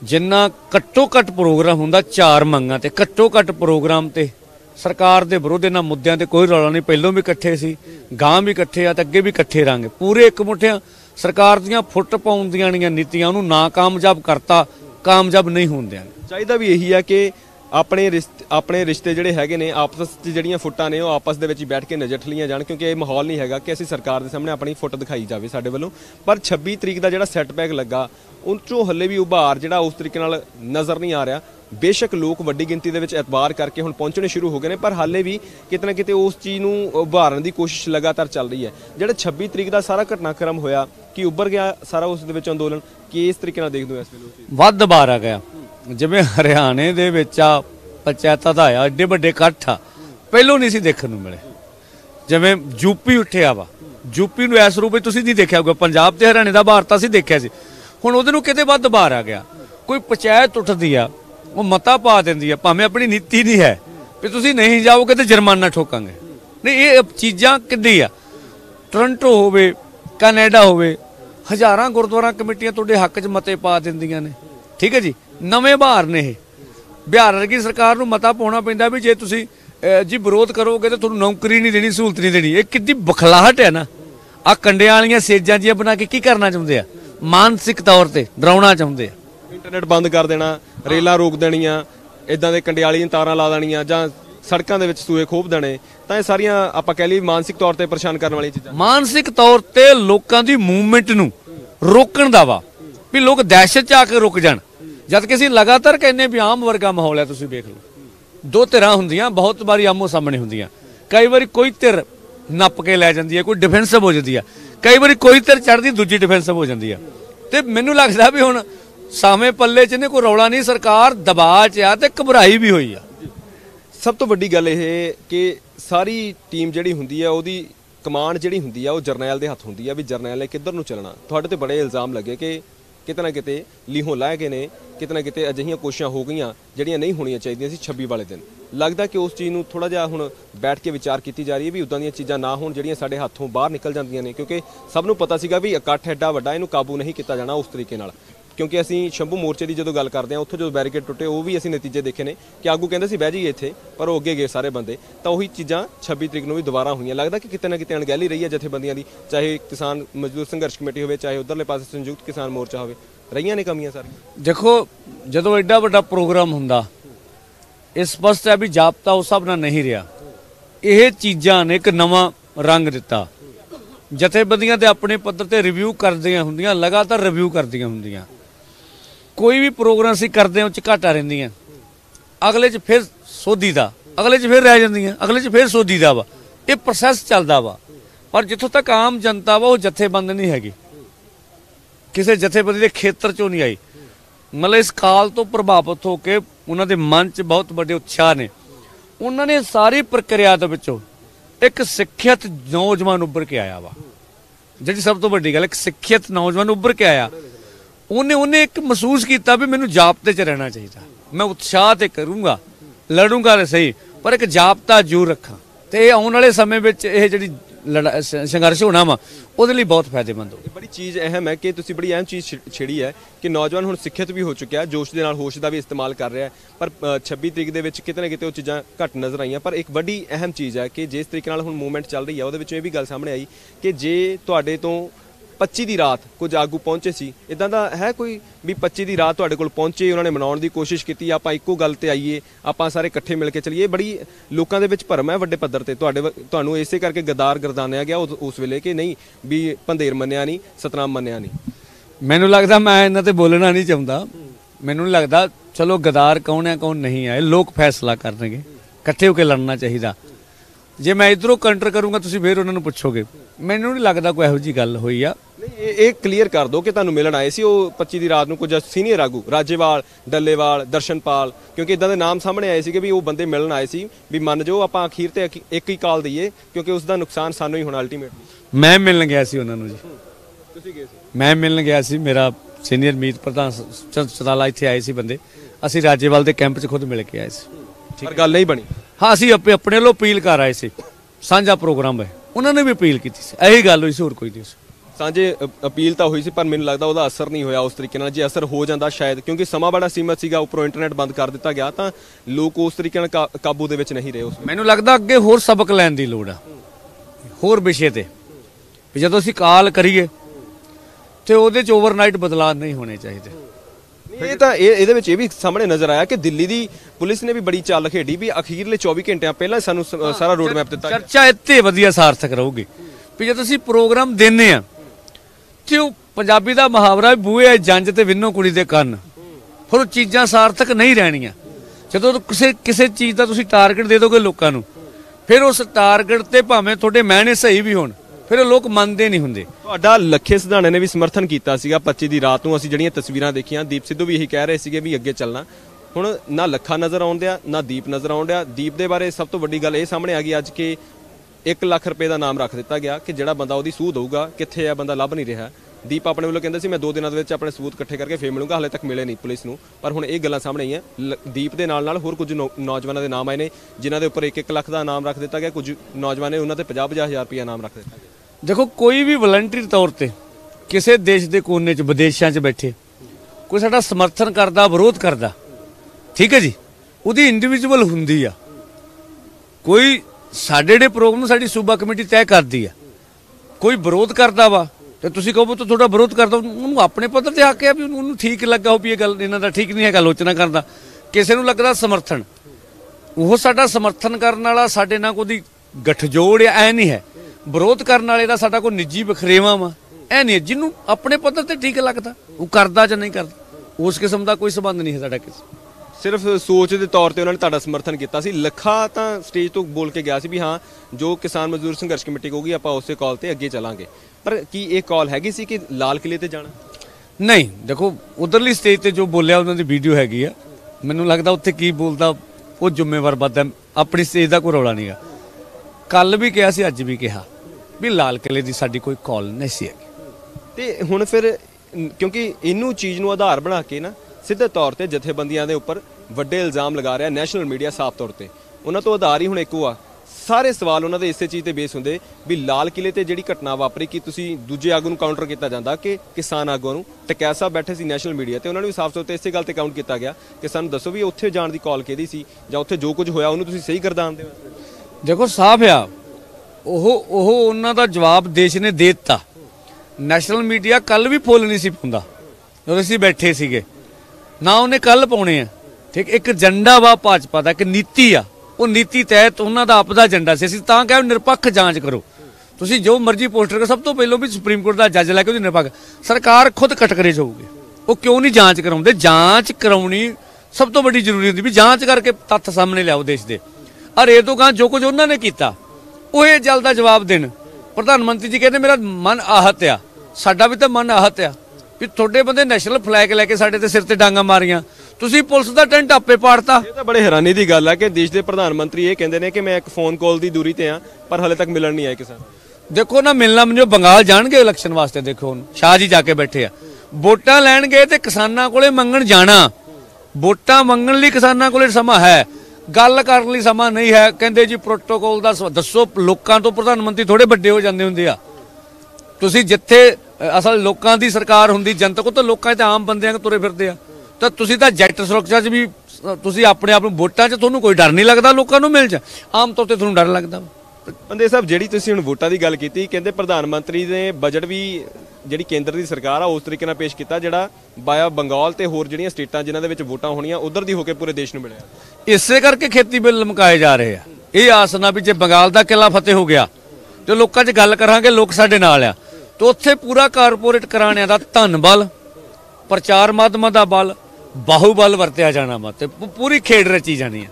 ਜਿੰਨਾ ਘੱਟੋ ਘੱਟ ਪ੍ਰੋਗਰਾਮ ਹੁੰਦਾ ਚਾਰ ਮੰਗਾਂ ਤੇ ਘੱਟੋ ਘੱਟ ਪ੍ਰੋਗਰਾਮ ਤੇ ਸਰਕਾਰ ਦੇ ਵਿਰੋਧ ਇਹਨਾਂ ਮੁੱਦਿਆਂ ਤੇ ਕੋਈ ਰੌਲਾ ਨਹੀਂ। ਪਹਿਲੋਂ ਵੀ ਇਕੱਠੇ ਸੀ ਗਾਂ ਵੀ ਇਕੱਠੇ ਆ ਤੇ ਅੱਗੇ ਵੀ ਇਕੱਠੇ ਰਾਂਗੇ। ਪੂਰੇ ਇੱਕ ਮੁੱਠਿਆਂ ਸਰਕਾਰ ਦੀਆਂ ਫੁੱਟ ਪਾਉਣ ਦੀਆਂ ਨੀਆਂ ਨੀਤੀਆਂ, ਉਹਨੂੰ ਨਾ ਕਾਮਯਾਬ ਕਰਤਾ, ਕਾਮਯਾਬ ਨਹੀਂ ਹੋਣ ਦਿਆਂਗੇ। ਚਾਹੀਦਾ ਵੀ ਇਹੀ ਆ ਕਿ ਆਪਣੇ ਰਿਸ਼ਤੇ ਆਪਣੇ ਰਿਸ਼ਤੇ ਜਿਹੜੇ ਹੈਗੇ ਨੇ, ਆਪਸ ਵਿੱਚ ਜਿਹੜੀਆਂ ਫੁੱਟਾਂ ਨੇ, ਉਹ ਆਪਸ ਦੇ ਵਿੱਚ ਹੀ ਬੈਠ ਕੇ ਨਜਿੱਠ ਲੀਆਂ ਜਾਣ, ਕਿਉਂਕਿ ਇਹ ਮਾਹੌਲ ਨਹੀਂ ਹੈਗਾ ਕਿ ਅਸੀਂ ਸਰਕਾਰ ਦੇ ਸਾਹਮਣੇ ਆਪਣੀ ਫੁੱਟ ਦਿਖਾਈ ਜਾਵੇ ਸਾਡੇ ਵੱਲੋਂ। ਪਰ 26 ਤਰੀਕ ਦਾ ਜਿਹੜਾ ਸੈਟਬੈਕ ਲੱਗਾ ਉਹ 'ਚੋਂ ਹੱਲੇ ਵੀ ਉਭਾਰ ਜਿਹੜਾ ਉਸ ਤਰੀਕੇ ਨਾਲ ਨਜ਼ਰ ਨਹੀਂ ਆ ਰਿਹਾ। ਬੇਸ਼ੱਕ ਲੋਕ ਵੱਡੀ ਗਿਣਤੀ ਦੇ ਵਿੱਚ ਇਤਬਾਰ ਕਰਕੇ ਹੁਣ ਪਹੁੰਚਣੇ ਸ਼ੁਰੂ ਹੋ ਗਏ ਨੇ, ਪਰ ਹਾਲੇ ਵੀ ਕਿਤੇ ਨਾ ਕਿਤੇ ਉਸ ਚੀਜ਼ ਨੂੰ ਉਭਾਰਨ ਦੀ ਕੋਸ਼ਿਸ਼ ਲਗਾਤਾਰ ਚੱਲ ਰਹੀ ਹੈ। ਜਿਹੜਾ 26 ਤਰੀਕ ਦਾ ਸਾਰਾ ਘਟਨਾਕ੍ਰਮ ਹੋਇਆ, ਕਿ ਉੱਭਰ ਗਿਆ ਸਾਰਾ ਉਸ ਦੇ ਵਿੱਚ ਅੰਦੋਲਨ? ਕਿ ਇਸ ਤਰੀਕੇ ਨਾਲ ਦੇਖਦੇ ਹੋ ਇਸ ਵੇਲੇ ਵੱਧ ਬਾਰ ਆ ਗਿਆ। ਜਿਵੇਂ ਹਰਿਆਣੇ ਦੇ ਵਿੱਚ ਆ, ਪੰਚਾਇਤਾਂ ਦਾ ਆਇਆ, ਏਡੇ ਵੱਡੇ ਇਕੱਠ ਆ, ਪਹਿਲੋਂ ਨਹੀਂ ਸੀ ਦੇਖਣ ਨੂੰ ਮਿਲੇ। ਜਿਵੇਂ ਯੂਪੀ ਉੱਠਿਆ ਵਾ ਯੂਪੀ ਨੂੰ ਇਸ ਰੂਪ ਵਿੱਚ ਤੁਸੀਂ ਨਹੀਂ ਦੇਖਿਆ ਹੋਊਗਾ। ਪੰਜਾਬ ਤੇ ਹਰਿਆਣੇ ਦਾ ਭਾਰਤ ਅਸੀਂ ਦੇਖਿਆ ਸੀ। ਹੁਣ ਉਹਦੇ ਨੂੰ ਕਿਤੇ ਵੱਧ ਬਾਹਰ ਆ ਗਿਆ। ਕੋਈ ਪੰਚਾਇਤ ਉੱਠਦੀ ਆ ਉਹ ਮਤਾ ਪਾ ਦਿੰਦੀ ਆ, ਭਾਵੇਂ ਆਪਣੀ ਨੀਤੀ ਨਹੀਂ ਹੈ। ਵੀ ਤੁਸੀਂ ਨਹੀਂ ਜਾਓਗੇ ਤੇ ਜੁਰਮਾਨਾ ਠੋਕਾਂਗੇ। ਨਹੀਂ, ਇਹ ਚੀਜ਼ਾਂ ਕਿੱਦੀ ਆ? ਟੋਰਾਂਟੋ ਹੋਵੇ, ਕੈਨੇਡਾ ਹੋਵੇ, ਹਜ਼ਾਰਾਂ ਗੁਰਦੁਆਰਾ ਕਮੇਟੀਆਂ ਤੁਹਾਡੇ ਹੱਕ 'ਚ ਮਤੇ ਪਾ ਦਿੰਦੀਆਂ ਨੇ। ਠੀਕ ਹੈ ਜੀ? ਨਵੇਂ ਬਹਾਰ ਨੇ ਇਹ। ਬਿਹਾਰ ਵਰਗੀ ਸਰਕਾਰ ਨੂੰ ਮਤਾ ਪਾਉਣਾ ਪੈਂਦਾ ਵੀ ਜੇ ਤੁਸੀਂ ਜੀ ਵਿਰੋਧ ਕਰੋਗੇ ਤਾਂ ਤੁਹਾਨੂੰ ਨੌਕਰੀ ਨਹੀਂ ਦੇਣੀ, ਸਹੂਲਤ ਨਹੀਂ ਦੇਣੀ। ਇਹ ਕਿੱਡੀ ਬਖਲਾਹਟ ਹੈ ਨਾ। ਆ ਕੰਡਿਆਂ ਵਾਲੀਆਂ ਸੇਜਾਂ ਜੀਆਂ ਬਣਾ ਕੇ ਕੀ ਕਰਨਾ ਚਾਹੁੰਦੇ ਆ? ਮਾਨਸਿਕ ਤੌਰ ਤੇ ਡਰਾਉਣਾ ਚਾਹੁੰਦੇ ਆ। ਇੰਟਰਨੈਟ ਬੰਦ ਕਰ ਦੇਣਾ, ਰੇਲਾਂ ਰੋਕ ਦੇਣੀਆਂ ਇਦਾਂ ਦੇ ਕੰਡਿਆਲੀਆਂ ਤਾਰਾਂ ਲਾ ਦੇਣੀਆਂ ਜਾਂ ਸੜਕਾਂ ਦੇ ਵਿੱਚ ਸੂਏ ਖੋਪ ਦੇਣੇ, ਤਾਂ ਇਹ ਸਾਰੀਆਂ ਆਪਾਂ ਕਹਿ ਲਈ ਮਾਨਸਿਕ ਤੌਰ ਤੇ ਪਰੇਸ਼ਾਨ ਕਰਨ ਵਾਲੀਆਂ ਚੀਜ਼ਾਂ। ਮਾਨਸਿਕ ਤੌਰ ਤੇ ਲੋਕਾਂ ਦੀ ਮੂਵਮੈਂਟ ਨੂੰ ਰੋਕਣ ਦਾ ਵਾ, ਵੀ ਲੋਕ ਦਹਿਸ਼ਤ ਚ ਆ ਕੇ ਰੁਕ ਜਾਣ। ਜਦ ਕਿ ਅਸੀਂ ਲਗਾਤਾਰ ਕਹਿੰਨੇ ਵੀ ਆਮ ਵਰਗਾ ਮਾਹੌਲ ਹੈ, ਤੁਸੀਂ ਵੇਖ ਲਓ। ਦੋ ਧਿਰਾਂ ਹੁੰਦੀਆਂ, ਬਹੁਤ ਵਾਰੀ ਆਮੋ ਸਾਹਮਣੇ ਹੁੰਦੀਆਂ। ਕਈ ਵਾਰੀ ਕੋਈ ਧਿਰ ਨੱਪ ਕੇ ਲੈ ਜਾਂਦੀ ਹੈ, ਕੋਈ ਡਿਫੈਂਸਿਵ ਹੋ ਜਾਂਦੀ ਹੈ। ਕਈ ਵਾਰੀ ਕੋਈ ਧਿਰ ਚੜਦੀ ਦੂਜੀ ਡਿਫੈਂਸਿਵ ਹੋ ਜਾਂਦੀ ਹੈ। ਤੇ ਮੈਨੂੰ ਲੱਗਦਾ ਵੀ ਹੁਣ ਸਾਵੇਂ ਪੱਲੇ ਚ ਨੇ, ਕੋਈ ਰੌਲਾ ਨਹੀਂ, ਸਰਕਾਰ ਦਬਾਅ ਚ ਆ ਤੇ ਘਬਰਾਈ ਵੀ ਹੋਈ ਆ। ਸਭ ਤੋਂ ਵੱਡੀ ਗੱਲ ਇਹ ਕਿ ਸਾਰੀ ਟੀਮ ਜਿਹੜੀ ਹੁੰਦੀ ਆ, ਉਹਦੀ ਕਮਾਂਡ ਜਿਹੜੀ ਹੁੰਦੀ ਆ, ਉਹ ਜਰਨੈਲ ਦੇ ਹੱਥ ਹੁੰਦੀ ਆ ਵੀ ਜਰਨੈਲ ਨੇ ਕਿੱਧਰ ਨੂੰ ਚੱਲਣਾ। ਤੁਹਾਡੇ ਤੇ ਬੜੇ ਇਲਜ਼ਾਮ ਲੱਗੇ ਕਿ ਕਿਤੇ ਨਾ ਕਿਤੇ ਲੀਹੋਂ ਲਾਹ ਗਏ ਨੇ, ਕਿਤੇ ਨਾ ਕਿਤੇ ਅਜਿਹੀਆਂ ਕੋਸ਼ਿਸ਼ਾਂ ਹੋ ਗਈਆਂ ਜਿਹੜੀਆਂ ਨਹੀਂ ਹੋਣੀਆਂ ਚਾਹੀਦੀਆਂ ਸੀ 26 ਵਾਲੇ ਦਿਨ। ਲੱਗਦਾ ਕਿ ਉਸ ਚੀਜ਼ ਨੂੰ ਥੋੜਾ ਜਿਹਾ ਹੁਣ ਬੈਠ ਕੇ ਵਿਚਾਰ ਕੀਤੀ ਜਾ ਰਹੀ ਹੈ ਵੀ ਉਦਾਂ ਦੀਆਂ ਚੀਜ਼ਾਂ ਨਾ ਹੋਣ ਜਿਹੜੀਆਂ ਸਾਡੇ ਹੱਥੋਂ ਬਾਹਰ ਨਿਕਲ ਜਾਂਦੀਆਂ ਨੇ, ਕਿਉਂਕਿ ਸਭ ਨੂੰ ਪਤਾ ਸੀਗਾ ਵੀ ਇਕੱਠ ਐਡਾ ਵੱਡਾ ਇਹਨੂੰ ਕਾਬੂ ਨਹੀਂ ਕੀਤਾ ਜਾਣਾ ਉਸ ਤਰੀਕੇ ਨਾਲ। ਕਿਉਂਕਿ ਅਸੀਂ ਸ਼ੰਭੂ ਮੋਰਚੇ ਦੀ ਜਦੋਂ ਗੱਲ ਕਰਦੇ ਹਾਂ, ਉੱਥੇ ਜਦੋਂ ਬੈਰੀਕੇਡ ਟੁੱਟੇ, ਉਹ ਵੀ ਅਸੀਂ ਨਤੀਜੇ ਦੇਖੇ ਨੇ ਕਿ ਆਗੂ ਕਹਿੰਦੇ ਸੀ, ਬਹਿ ਜਾਈਏ ਇੱਥੇ, ਪਰ ਉਹ ਅੱਗੇ ਗਏ ਸਾਰੇ ਬੰਦੇ। ਤਾਂ ਉਹੀ ਚੀਜ਼ਾਂ 26 ਤਰੀਕ ਨੂੰ ਵੀ ਦੁਬਾਰਾ ਹੋਈਆਂ। ਲੱਗਦਾ ਕਿ ਕਿਤੇ ਨਾ ਕਿਤੇ ਅਣਗਹਿਲੀ ਰਹੀ ਹੈ ਜਥੇਬੰਦੀਆਂ ਦੀ, ਚਾਹੇ ਕਿਸਾਨ ਮਜ਼ਦੂਰ ਸੰਘਰਸ਼ ਕਮੇਟੀ ਹੋਵੇ, ਚਾਹੇ ਉਧਰਲੇ ਪਾਸੇ ਸੰਯੁਕਤ ਕਿਸਾਨ ਮੋਰਚਾ ਹੋਵੇ। ਰਹੀਆਂ ਨੇ ਕਮੀਆਂ ਸਾਰੀਆਂ? ਦੇਖੋ, ਜਦੋਂ ਐਡਾ ਵੱਡਾ ਪ੍ਰੋਗਰਾਮ ਹੁੰਦਾ, ਇਹ ਸਪਸ਼ਟ ਹੈ ਵੀ ਜਾਪਤਾ ਉਸ ਹਿਸਾਬ ਨਾਲ ਨਹੀਂ ਰਿਹਾ। ਇਹ ਚੀਜ਼ਾਂ ਨੇ ਇੱਕ ਨਵਾਂ ਰੰਗ ਦਿੱਤਾ। ਜਥੇਬੰਦੀਆਂ ਤੇ ਆਪਣੇ ਪੱਧਰ ਤੇ ਰਿਵਿਊ ਕਰਦੀਆਂ ਹੁੰਦੀਆਂ, ਲਗਾਤਾਰ ਰਿਵਿਊ ਕਰਦੀਆਂ ਹੁੰਦੀਆਂ। ਕੋਈ ਵੀ ਪ੍ਰੋਗਰਾਮ ਅਸੀਂ ਕਰਦੇ ਹਾਂ, ਉਹ ਚ ਘਾਟਾ ਰਹਿੰਦੀਆਂ। ਅਗਲੇ ਚ ਫਿਰ ਸੋਧੀ ਦਾ। ਅਗਲੇ ਚ ਫਿਰ ਰਹਿ ਜਾਂਦੀਆਂ। ਅਗਲੇ ਚ ਫਿਰ ਸੋਧੀ ਦਾ ਵਾ। ਇਹ ਪ੍ਰੋਸੈਸ ਚੱਲਦਾ ਵਾ। ਪਰ ਜਿੱਥੋਂ ਤੱਕ ਆਮ ਜਨਤਾ ਵਾ, ਉਹ ਜਥੇਬੰਦ ਨਹੀਂ ਹੈਗੀ। ਕਿਸੇ ਜਥੇਬੰਦੀ ਦੇ ਖੇਤਰ ਚੋਂ ਨਹੀਂ ਆਈ। ਮਤਲਬ ਇਸ ਕਾਲ ਤੋਂ ਪ੍ਰਭਾਵਿਤ ਹੋ ਕੇ ਉਹਨਾਂ ਦੇ ਮਨ 'ਚ ਬਹੁਤ ਵੱਡੇ ਉਤਸ਼ਾਹ ਨੇ। ਉਹਨਾਂ ਨੇ ਸਾਰੀ ਪ੍ਰਕਿਰਿਆ ਦੇ ਵਿੱਚੋਂ ਇੱਕ ਸਿੱਖਿਅਤ ਨੌਜਵਾਨ ਉੱਭਰ ਕੇ ਆਇਆ ਵਾ। ਜਿਹੜੀ ਸਭ ਤੋਂ ਵੱਡੀ ਗੱਲ, ਇੱਕ ਸਿੱਖਿਅਤ ਨੌਜਵਾਨ ਉੱਭਰ ਕੇ ਆਇਆ। ਉਹਨੇ ਉਹਨੇ ਇੱਕ ਮਹਿਸੂਸ ਕੀਤਾ ਵੀ ਮੈਨੂੰ ਜਾਪਤੇ 'ਚ ਰਹਿਣਾ ਚਾਹੀਦਾ। ਮੈਂ ਉਤਸ਼ਾਹ ਤੇ ਕਰੂੰਗਾ ਲੜੂੰਗਾ ਤੇ ਸਹੀ ਪਰ ਇੱਕ ਜਾਪਤਾ ਜ਼ਰੂਰ ਰੱਖਾਂ। ਤੇ ਆਉਣ ਵਾਲੇ ਸਮੇਂ ਵਿੱਚ ਇਹ ਜਿਹੜੀ ਲੜਾ- ਸੰਘਰਸ਼ ਹੋਣਾ ਵਾ ਉਹਦੇ ਲਈ ਬਹੁਤ ਫਾਇਦੇਮੰਦ ਹੋ ਇਹ ਬੜੀ ਚੀਜ਼ ਅਹਿਮ ਹੈ ਕਿ ਤੁਸੀਂ ਬੜੀ ਅਹਿਮ ਚੀਜ਼ ਛੇ- ਛੇੜੀ ਹੈ ਕਿ ਨੌਜਵਾਨ ਹੁਣ ਸਿੱਖਿਅਤ ਵੀ ਹੋ ਚੁੱਕਿਆ ਜੋਸ਼ ਦੇ ਨਾਲ ਹੋਸ਼ ਦਾ ਵੀ ਇਸਤੇਮਾਲ ਕਰ ਰਿਹਾ ਪਰ ਅ, 26 ਤਰੀਕ ਦੇ ਵਿੱਚ ਕਿਤੇ ਨਾ ਕਿਤੇ ਉਹ ਚੀਜ਼ਾਂ ਘੱਟ ਨਜ਼ਰ ਆਈਆਂ ਪਰ ਇੱਕ ਵੱਡੀ ਅਹਿਮ ਚੀਜ਼ ਹੈ ਕਿ ਜਿਸ ਤਰੀਕੇ ਨਾਲ ਹੁਣ ਮੂਵਮੈਂਟ ਚੱਲ ਰਹੀ ਹੈ ਉਹਦੇ ਵਿੱਚ ਇਹ ਵੀ ਗੱਲ ਸਾਹਮਣੇ ਆਈ ਕਿ ਜੇ ਤੁਹਾਡੇ ਤੋਂ 25 ਦੀ ਰਾਤ ਕੁਝ ਆਗੂ ਪਹੁੰਚੇ ਸੀ। ਇਦਾਂ ਦਾ ਹੈ ਕੋਈ ਵੀ 25 ਦੀ ਰਾਤ ਤੁਹਾਡੇ ਕੋਲ ਪਹੁੰਚੇ, ਉਹਨਾਂ ਨੇ ਮਨਾਉਣ ਦੀ ਕੋਸ਼ਿਸ਼ ਕੀਤੀ, ਆਪਾਂ ਇੱਕੋ ਗੱਲ ਤੇ ਆਈਏ, ਆਪਾਂ ਸਾਰੇ ਇਕੱਠੇ ਮਿਲ ਕੇ ਚੱਲੀਏ। ਬੜੀ ਲੋਕਾਂ ਦੇ ਵਿੱਚ ਭਰਮ ਹੈ ਵੱਡੇ ਪੱਧਰ ਤੇ। ਤੁਹਾਡੇ ਵ- ਤੁਹਾਨੂੰ ਇਸੇ ਕਰਕੇ ਗਦਾਰ ਗਰਦਾਨਿਆ ਗਿਆ ਉਸ ਵੇਲੇ ਕਿ ਨਹੀਂ, ਵੀ ਪੰਧੇਰ ਮੰਨਿਆ ਨਹੀਂ, ਸਤਨਾਮ ਮੰਨਿਆ ਨਹੀਂ। ਮੈਨੂੰ ਲੱਗਦਾ ਮੈਂ ਇਹਨਾਂ ਤੇ ਬੋਲਣਾ ਨਹੀਂ ਚਾਹੁੰਦਾ। ਮੈਨੂੰ ਨਹੀਂ ਲੱਗਦਾ, ਚਲੋ ਗਦਾਰ ਕੌਣ ਹੈ, ਕੌਣ ਨਹੀਂ ਹੈ ਲੋਕ ਫੈਸਲਾ ਕਰਨਗੇ। ਇਕੱਠੇ ਹੋ ਕੇ ਲੜਨਾ ਚਾਹੀਦਾ। ਜੇ ਮੈਂ ਇਧਰੋਂ ਕੰਟਰ ਕਰੂੰਗਾ, ਤੁਸੀਂ ਫੇਰ ਉਹਨਾਂ ਨੂੰ ਪੁੱਛੋਗੇ। ਮੈਨੂੰ ਨਹੀਂ ਲੱਗਦਾ ਕੋਈ ਇਹੋ ਜੀ ਗੱਲ ਹੋਈ ਆ। ਇਹ ਇਹ ਕਲੀਅਰ ਕਰ ਦਿਓ ਕਿ ਤੁਹਾਨੂੰ ਮਿਲਣ ਆਏ ਸੀ ਉਹ 25 ਦੀ ਰਾਤ ਨੂੰ ਕੁਝ ਸੀਨੀਅਰ ਆਗੂ ਰਾਜੇਵਾਲ ਡੱਲੇਵਾਲ ਦਰਸ਼ਨਪਾਲ ਕਿਉਂਕਿ ਇਦਾਂ ਦੇ ਨਾਮ ਸਾਹਮਣੇ ਆਏ ਸੀਗੇ ਵੀ ਉਹ ਬੰਦੇ ਮਿਲਣ ਆਏ ਸੀ ਵੀ ਮੰਨ ਜਾਓ ਆਪਾਂ ਅਖੀਰ ਤੇ ਇੱਕ ਹੀ ਕਾਲ ਦਈਏ ਕਿਉਂਕਿ ਉਸ ਦਾ ਨੁਕਸਾਨ ਸਾਨੂੰ ਹੀ ਹੋਣਾ ਅਲਟੀਮੇਟਲੀ ਮੈਂ ਮਿਲਣ ਗਿਆ ਸੀ ਉਹਨਾਂ ਨੂੰ ਜੀ। ਤੁਸੀਂ ਗਏ ਸੀ? ਮੈਂ ਮਿਲਣ ਗਿਆ ਸੀ ਮੇਰਾ ਸੀਨੀਅਰ ਮੀਤ ਪ੍ਰਧਾਨ ਚਤਾਲਾ ਇੱਥੇ ਆਏ ਸੀ ਬੰਦੇ। ਅਸੀਂ ਰਾਜੇਵਾਲ ਦੇ ਕੈਂਪ 'ਚ ਖੁਦ ਮਿਲ ਕੇ ਆਏ ਸੀ। ਪਰ ਗੱਲ ਨਹੀਂ ਬਣੀ। ਹਾਂ ਅਸੀਂ ਆਪੇ ਆਪਣੇ ਵੱਲੋਂ ਅਪੀਲ ਕਰ ਆਏ ਸੀ। ਸਾਂਝਾ ਪ੍ਰੋਗਰਾਮ ਹੈ। ਉਹਨਾਂ ਨੇ ਵੀ ਅਪੀਲ ਕੀਤੀ ਸੀ। ਇਹੀ ਗੱਲ ਹੋਈ ਸੀ ਹੋਰ ਕੋਈ ਨਹੀਂ ਸੀ। ਅ- ਅਪੀਲ ਤਾਂ ਹੋਈ ਸੀ ਪਰ ਮੈਨੂੰ ਲੱਗਦਾ ਉਹਦਾ ਅਸਰ ਨਹੀਂ ਹੋਇਆ ਉਸ ਤਰੀਕੇ ਨਾਲ। ਜੇ ਅਸਰ ਹੋ ਜਾਂਦਾ ਸ਼ਾਇਦ ਕਿਉਂਕਿ ਸਮਾਂ ਬੜਾ ਸੀਮਤ ਸੀਗਾ ਉੱਪਰੋਂ ਇੰਟਰਨੈਟ ਬੰਦ ਕਰ ਦਿੱਤਾ ਗਿਆ ਤਾਂ ਲੋਕ ਉਸ ਤਰੀਕੇ ਨਾਲ ਕਾਬੂ ਦੇ ਵਿੱਚ ਨਹੀਂ ਰਹੇ ਉਸ ਮੈਨੂੰ ਲੱਗਦਾ ਅੱਗੇ ਹੋਰ ਸਬਕ ਲੈਣ ਦੀ ਲੋੜ ਆ। ਹੋਰ ਵਿਸ਼ੇ ਤੇ। ਵੀ ਜਦੋਂ ਅਸੀਂ ਕਾਲ ਕਰੀਏ ਤੇ ਉਹਦੇ 'ਚ ਓਵਰਨਾਈਟ ਬਦਲਾਅ ਨਹੀਂ ਹੋਣੇ ਚਾਹੀਦੇ। ਇਹ ਤਾਂ ਇਹ ਇਹਦੇ ਵਿੱਚ ਇਹ ਵੀ ਸਾਹਮਣੇ ਨਜ਼ਰ ਆਇਆ ਕਿ ਦਿੱਲੀ ਦੀ ਪੁਲਿਸ ਨੇ ਵੀ ਬੜੀ ਚਾਲ ਖੇਡੀ ਵੀ ਅਖੀਰਲੇ 24 ਘੰਟਿਆਂ ਪਹਿਲਾਂ ਸਾਨੂੰ ਸਾਰਾ ਰੋਡ ਮੈਪ ਦਿੱਤਾ ਚਰਚਾ ਇੱਥੇ ਵਧੀਆ ਸਾਰਥਕ ਰਹੂਗੀ। ਵੀ ਜਦੋਂ ਅਸੀਂ ਪ੍ਰੋਗਰਾਮ ਦਿੰਨੇ ਆ ਤੇ ਉਹ ਪੰਜਾਬੀ ਦਾ ਮੁਹਾਵਰਾ ਵੀ ਬੂਹੇ ਜੰਜ ਤੇ ਵਿੰਨੋ ਕੁੜੀ ਦੇ ਕੰਨ। ਫਿਰ ਉਹ ਚੀਜ਼ਾਂ ਸਾਰਥਕ ਨਹੀਂ ਰਹਿਣੀਆਂ। ਜਦੋਂ ਕਿਸੇ ਕਿਸੇ ਚੀਜ਼ ਦਾ ਤੁਸੀਂ ਟਾਰਗੇਟ ਦੇ ਦੋਗੇ ਲੋਕਾਂ ਨੂੰ, ਫਿਰ ਉਸ ਟਾਰਗੇਟ ਤੇ ਭਾਵੇਂ ਤੁਹਾਡੇ ਮੈਨੇ ਸਹੀ ਵੀ ਹੋਣ, ਫਿਰ ਉਹ ਲੋਕ ਮੰਨਦੇ ਨਹੀਂ ਹੁੰਦੇ। ਤੁਹਾਡਾ ਲੱਖੇ ਸਿਧਾਣੇ ਨੇ ਵੀ ਸਮਰਥਨ ਕੀਤਾ ਸੀਗਾ 25 ਦੀ ਰਾਤ ਨੂੰ, ਅਸੀਂ ਜਿਹੜੀਆਂ ਤਸਵੀਰਾਂ ਦੇਖੀਆਂ, ਦੀਪ ਸਿੱਧੂ ਵੀ ਇਹੀ ਕਹਿ ਰਹੇ ਸੀਗੇ ਵੀ ਅੱਗੇ ਚੱਲਣਾ। ਹੁਣ ਨਾ ਲੱਖਾ ਨਜ਼ਰ ਆਉਂਦਿਆ ਨਾ ਦੀਪ ਨਜ਼ਰ ਆਉਂਦਿਆ ਦੀਪ ਦੇ ਬਾਰੇ ਸਭ ਤੋਂ ਵੱਡੀ ਗੱਲ ਇਹ ਸਾਹਮਣੇ ਆ ਗਈ ਅੱਜ ਕਿ 1 ਲੱਖ ਰੁਪਏ ਦਾ ਨਾਮ ਰੱਖ ਦਿੱਤਾ ਗਿਆ ਕਿ ਜਿਹੜਾ ਬੰਦਾ ਉਹਦੀ ਸੂਦ ਦਊਗਾ ਕਿੱਥੇ ਆ ਬੰਦਾ ਲੱਭ ਨਹੀਂ ਰਿਹਾ। ਦੀਪ ਆਪਣੇ ਵੱਲੋਂ ਕਹਿੰਦਾ ਸੀ, ਮੈਂ 2 ਦਿਨਾਂ ਦੇ ਵਿੱਚ ਆਪਣੇ ਸਬੂਤ ਇਕੱਠੇ ਕਰਕੇ ਫੇਰ ਮਿਲੂੰਗਾ, ਹਾਲੇ ਤੱਕ ਮਿਲੇ ਨਹੀਂ ਪੁਲਿਸ ਨੂੰ। ਪਰ ਹੁਣ ਇਹ ਗੱਲਾਂ ਸਾਹਮਣੇ ਆਈਆਂ। ਲ- ਦੀਪ ਦੇ ਨਾਲ ਨਾਲ ਹੋਰ ਕੁਝ ਨੌ- ਨੌਜਵਾਨਾਂ ਦੇ ਨਾਮ ਆਏ ਨੇ, ਜਿਨ੍ਹਾਂ ਦੇ ਉੱਪਰ 1-1 ਲੱਖ ਦਾ ਨਾਮ ਰੱਖ ਦਿੱਤਾ ਗਿਆ। ਕੁਝ ਨੌਜਵਾਨ ਨੇ ਉਹਨਾਂ ਤੇ 50-50 ਹਜ਼ਾਰ ਰੁਪਇਆ ਨਾਮ ਰੱਖ ਦਿੱਤਾ ਗਿਆ। ਦੇਖੋ, ਕੋਈ ਵੀ ਵਲੰਟਰੀ ਤੌਰ ਤੇ ਕਿਸੇ ਦੇਸ਼ ਦੇ ਕੋਨੇ 'ਚ, ਵਿਦੇਸ਼ਾਂ 'ਚ ਬੈਠੇ, ਕੋਈ ਸਾਡਾ ਸਮਰਥਨ ਕਰਦਾ, ਵਿਰੋਧ ਕਰਦਾ, ਠੀਕ ਹੈ ਜੀ? ਉਹਦੀ ਇੰਡੀਵਿਜੂਅਲ ਹੁੰਦੀ ਆ। ਕੋਈ ਸਾਡੇ ਜਿਹੜੇ ਪ੍ਰੋਗਰਾਮ ਸਾਡੀ ਸੂਬਾ ਕਮੇਟੀ ਤੈਅ ਕਰਦੀ ਆ, ਕੋਈ ਵਿਰੋਧ ਕਰਦਾ ਵਾ, ਤੇ ਤੁਸੀਂ ਕਹੋ ਤਾਂ ਤੁਹਾਡਾ ਵਿਰੋਧ ਕਰਦਾ, ਉਹਨੂੰ ਆਪਣੇ ਪੱਧਰ ਤੇ ਹੱਕ ਆ ਵੀ ਉਹਨੂੰ ਠੀਕ ਲੱਗਾ ਹੋ ਵੀ ਇਹ ਗੱਲ, ਇਹਨਾਂ ਦਾ ਠੀਕ ਨਹੀਂ ਹੈਗਾ ਆਲੋਚਨਾ ਕਰਦਾ ਕਿਸੇ ਨੂੰ ਲੱਗਦਾ ਸਮਰਥਨ। ਉਹ ਸਾਡਾ ਸਮਰਥਨ ਕਰਨ ਵਾਲਾ ਸਾਡੇ ਨਾਲ ਕੋਈ ਗੱਠਜੋੜ ਐ ਨਹੀਂ ਹੈ। ਵਿਰੋਧ ਕਰਨ ਵਾਲੇ ਦਾ ਸਾਡਾ ਕੋਈ ਨਿੱਜੀ ਬਖਰੇਵਾ ਵਾ, ਐ ਨਹੀਂ ਹੈ। ਜਿਹਨੂੰ ਆਪਣੇ ਪੱਧਰ ਤੇ ਠੀਕ ਲੱਗਦਾ, ਉਹ ਕਰਦਾ ਜਾਂ ਨਹੀਂ ਕਰਦਾ, ਉਸ ਕਿਸਮ ਦਾ ਕੋਈ ਸਬੰਧ ਨਹੀਂ ਹੈ ਸਾਡਾ ਕਿਸੇ ਸਿਰਫ ਸੋਚ ਦੇ ਤੌਰ ਤੇ ਉਹਨਾਂ ਨੇ ਤੁਹਾਡਾ ਸਮਰਥਨ ਕੀਤਾ ਸੀ। ਲੱਖਾ ਤਾਂ ਸਟੇਜ ਤੋਂ ਬੋਲ ਕੇ ਗਿਆ ਸੀ ਵੀ ਹਾਂ ਜੋ ਕਿਸਾਨ ਮਜ਼ਦੂਰ ਸੰਘਰਸ਼ ਕਮੇਟੀ ਕਹੂਗੀ ਆਪਾਂ ਉਸੇ ਕਾਲ ਤੇ ਅੱਗੇ ਚੱਲਾਂਗੇ। ਪਰ ਕੀ ਇਹ ਕਾਲ ਹੈਗੀ ਸੀ ਕਿ ਲਾਲ ਕਿਲੇ ਤੇ ਜਾਣਾ? ਨਹੀਂ ਦੇਖੋ ਉਧਰਲੀ ਸਟੇਜ ਤੇ ਜੋ ਬੋਲਿਆ ਉਹਨਾਂ ਦੀ ਵੀਡੀਓ ਹੈਗੀ ਆ ਮੈਨੂੰ ਲੱਗਦਾ ਉੱਥੇ ਕੀ ਬੋਲਦਾ ਉਹ ਜ਼ਿੰਮੇਵਾਰ ਬੰਦਾ ਆਪਣੀ ਸਟੇਜ ਦਾ ਕੋਈ ਰੌਲਾ ਨਹੀਂਗਾ ਕੱਲ ਵੀ ਕਿਹਾ ਸੀ ਅੱਜ ਵੀ ਕਿਹਾ ਵੀ ਲਾਲ ਕਿਲੇ ਦੀ ਸਾਡੀ ਕੋਈ ਕਾਲ ਨਹੀਂ ਸੀ ਹੈਗੀ। ਤੇ ਹੁਣ ਫਿਰ ਕਿਉਂਕਿ ਇਹਨੂੰ ਚੀਜ਼ ਨੂੰ ਆਧਾਰ ਬਣਾ ਕੇ ਨਾ ਸਿੱਧੇ ਤੌਰ ਤੇ ਜਥੇਬੰਦੀਆਂ ਦੇ ਉੱਪਰ ਵੱਡੇ ਇਲਜ਼ਾਮ ਲਗਾ ਰਿਹਾ ਨੈਸ਼ਨਲ ਮੀਡੀਆ ਸਾਫ਼ ਤੌਰ ਤੇ। ਉਹਨਾਂ ਤੋਂ ਆਧਾਰ ਹੀ ਹੁਣ ਇੱਕੋ ਆ। ਸਾਰੇ ਸਵਾਲ ਉਹਨਾਂ ਦੇ ਇਸੇ ਚੀਜ਼ ਤੇ ਬੇਸ ਹੁੰਦੇ ਵੀ ਲਾਲ ਕਿਲੇ ਤੇ ਜਿਹੜੀ ਘਟਨਾ ਵਾਪਰੀ, ਕਿ ਤੁਸੀਂ ਦੂਜੇ ਆਗੂ ਨੂੰ ਕਾਊਂਟਰ ਕੀਤਾ ਜਾਂਦਾ ਕਿ ਕਿਸਾਨ ਆਗੂਆਂ ਨੂੰ? ਟਕੈਤ ਸਾਹਿਬ ਬੈਠੇ ਸੀ ਨੈਸ਼ਨਲ ਮੀਡੀਆ ਤੇ, ਉਹਨਾਂ ਨੂੰ ਵੀ ਸਾਫ਼ ਤੌਰ ਤੇ ਇਸੇ ਗੱਲ ਤੇ ਕਾਊਂਟ ਕੀਤਾ ਗਿਆ ਕਿ ਸਾਨੂੰ ਦੱਸੋ ਵੀ ਉੱਥੇ ਜਾਣ ਦੀ ਕਾਲ ਕਿਹਦੀ ਸੀ ਜਾਂ ਉੱਥੇ ਜੋ ਕੁਝ ਹੋਇਆ, ਉਹਨੂੰ ਤੁਸੀਂ ਸਹੀ ਗਰਦਾਨਦੇ ਹੋ ਦੇਖੋ, ਸਾਫ਼ ਆ। ਉਹ ਉਹ ਉਹਨਾਂ ਦਾ ਜਵਾਬ ਦੇਸ਼ ਨੇ ਦੇ ਦਿੱਤਾ। ਨੈਸ਼ਨਲ ਮੀਡੀਆ ਕੱਲ ਵੀ ਫੁੱਲ ਨਹੀਂ ਸੀ ਪਾਉਂਦਾ। ਜਦੋਂ ਅਸੀਂ ਬੈਠੇ ਸੀਗੇ। ਨਾ ਉਹਨੇ ਕੱਲ ਪਾਉਣੇ ਆ। ਠੀਕ, ਇੱਕ ਏਜੰਡਾ ਵਾ ਭਾਜਪਾ ਦਾ, ਇੱਕ ਨੀਤੀ ਆ। ਉਹ ਨੀਤੀ ਤਹਿਤ ਉਹਨਾਂ ਦਾ ਆਪਦਾ ਏਜੰਡਾ ਸੀ। ਅਸੀਂ ਤਾਂ ਕਿਹਾ ਨਿਰਪੱਖ ਜਾਂਚ ਕਰੋ। ਤੁਸੀਂ ਜੋ ਮਰਜ਼ੀ ਪੋਸਟਰ ਕਰੋ, ਸਭ ਤੋਂ ਪਹਿਲਾਂ ਵੀ ਸੁਪਰੀਮ ਕੋਰਟ ਦਾ ਜੱਜ ਲੈ ਕੇ ਉਹਦੀ ਨਿਰਪੱਖ। ਸਰਕਾਰ ਖੁਦ ਕਟਕਰੇ ਜਾਊਗੀ। ਉਹ ਕਿਉਂ ਨਹੀਂ ਜਾਂਚ ਕਰਾਉਂਦੇ? ਜਾਂਚ ਕਰਾਉਣੀ ਸਭ ਤੋਂ ਵੱਡੀ ਜ਼ਰੂਰੀ ਹੁੰਦੀ ਵੀ ਜਾਂਚ ਕਰਕੇ ਤੱਥ ਸਾਹਮਣੇ ਲਿਆਓ ਦੇਸ਼ ਦੇ। ਔਰ ਇਹ ਤੋਂ ਗਾਂ ਜੋ ਕੁਝ ਉਹਨਾਂ ਨੇ ਕੀਤਾ, ਉਹ ਇਹ ਜਲ ਦਾ ਜਵਾਬ ਦੇਣ। ਪ੍ਰਧਾਨ ਮੰਤਰੀ ਜੀ ਕਹਿੰਦੇ, ਮੇਰਾ ਮਨ ਆਹਤ ਆ। ਸਾਡਾ ਵੀ ਤਾਂ ਮਨ ਆਹਤ ਆ। ਵੀ ਤੁਹਾਡੇ ਬੰਦੇ ਨੈਸ਼ਨਲ ਫਲੈਗ ਲੈ ਕੇ ਸਾਡੇ ਤੇ ਸਿਰ ਤੇ ਡਾਂਗਾ ਮਾਰੀਆਂ। ਤੁਸੀਂ ਪੁਲਿਸ ਦਾ ਟੈਂਟ ਆਪੇ ਪਾੜਤਾ। ਇਹ ਤਾਂ ਬੜੇ ਹੈਰਾਨੀ ਦੀ ਗੱਲ ਹੈ ਕਿ ਦੇਸ਼ ਦੇ ਪ੍ਰਧਾਨ ਮੰਤਰੀ ਇਹ ਕਹਿੰਦੇ ਨੇ ਕਿ ਮੈਂ ਇੱਕ ਫੋਨ ਕਾਲ ਦੀ ਦੂਰੀ ਤੇ ਆ ਪਰ ਹਲੇ ਤੱਕ ਮਿਲਣ ਨਹੀਂ ਆਏ ਕਿਸਾਨ ਦੇਖੋ ਨਾ ਮਿਲਣਾ ਮੈਨੂੰ ਬੰਗਾਲ ਜਾਣਗੇ ਇਲੈਕਸ਼ਨ ਵਾਸਤੇ ਦੇਖੋ ਹੁਣ। ਸ਼ਾਹ ਜੀ ਜਾ ਕੇ ਬੈਠੇ ਆ। ਵੋਟਾਂ ਲੈਣਗੇ ਤੇ ਕਿਸਾਨਾਂ ਕੋਲੇ ਮੰਗਣ ਜਾਣਾ। ਵੋਟਾਂ ਮੰਗਣ ਲਈ ਕਿਸਾਨਾਂ ਕੋਲੇ ਸਮਾਂ ਹੈ। ਗੱਲ ਕਰਨ ਲਈ ਸਮਾਂ ਨਹੀਂ ਹੈ। ਕਹਿੰਦੇ ਜੀ ਪ੍ਰੋਟੋਕਾਲ ਦਾ ਦੱਸੋ ਲੋਕਾਂ ਤੋਂ ਪ੍ਰਧਾਨ ਮੰਤਰੀ ਥੋੜੇ ਵੱਡੇ ਹੋ ਜਾਂਦੇ ਹੁੰਦੇ ਆ। ਤੁਸੀਂ ਜਿੱਥੇ ਅਸਲ ਲੋਕਾਂ ਦੀ ਸਰਕਾਰ ਹੁੰਦੀ ਜਨਤਕ ਉਹ ਤਾਂ ਲੋਕਾਂ 'ਚ ਆਮ ਬੰਦਿਆਂ ਤੁਰੇ ਫਿਰਦੇ ਆ। ਤਾਂ ਤੁਸੀਂ ਤਾਂ ਜੈਟ ਸੁਰੱਖਿਆ 'ਚ ਵੀ ਤੁਸੀਂ ਆਪਣੇ ਆਪ ਨੂੰ ਵੋਟਾਂ 'ਚ ਤੁਹਾਨੂੰ ਕੋਈ ਡਰ ਨਹੀਂ ਲੱਗਦਾ ਲੋਕਾਂ ਨੂੰ ਮਿਲ ਜਾ ਆਮ ਤੌਰ ਤੇ ਤੁਹਾਨੂੰ ਡਰ ਲੱਗਦਾ। ਬੰਦੇ ਸਾਹਿਬ ਜਿਹੜੀ ਤੁਸੀਂ ਹੁਣ ਵੋਟਾਂ ਦੀ ਗੱਲ ਕੀਤੀ ਕਹਿੰਦੇ ਪ੍ਰਧਾਨ ਮੰਤਰੀ ਨੇ ਬਜਟ ਵੀ ਜਿਹੜੀ ਕੇਂਦਰ ਦੀ ਸਰਕਾਰ ਆ ਉਸ ਤਰੀਕੇ ਨਾਲ ਪੇਸ਼ ਕੀਤਾ ਜਿਹੜਾ ਬਾਇਆ ਬੰਗਾਲ ਤੇ ਹੋਰ ਜਿਹੜੀਆਂ ਸਟੇਟਾਂ ਜਿਨ੍ਹਾਂ ਦੇ ਵਿੱਚ ਵੋਟਾਂ ਹੋਣੀਆਂ ਉਧਰ ਦੀ ਹੋ ਕੇ ਪੂਰੇ ਦੇਸ਼ ਨੂੰ ਮਿਲਿਆ। ਇਸੇ ਕਰਕੇ ਖੇਤੀ ਬਿੱਲ ਲਮਕਾਏ ਜਾ ਰਹੇ ਆ। ਇਹ ਆਸ ਨਾ ਵੀ ਜੇ ਬੰਗਾਲ ਦਾ ਕਿਲਾ ਫਤਿਹ ਹੋ ਗਿਆ ਤੇ ਲੋਕਾਂ 'ਚ ਗੱਲ ਕਰਾਂਗੇ ਲੋਕ ਸਾਡੇ ਨਾਲ ਆ। ਤੇ ਉੱਥੇ ਪੂਰਾ ਕਾਰਪੋਰੇਟ ਕਰਾਣਿਆਂ ਦਾ ਧਨ ਬਲ, ਪ੍ਰਚਾਰ ਮਾਧਮਾਂ ਦਾ ਬਲ ਬਾਹੂਬਲ ਵਰਤਿਆ ਜਾਣਾ ਵਾ ਤੇ ਪੂਰੀ ਖੇਡ ਰਚੀ ਜਾਣੀ ਆ।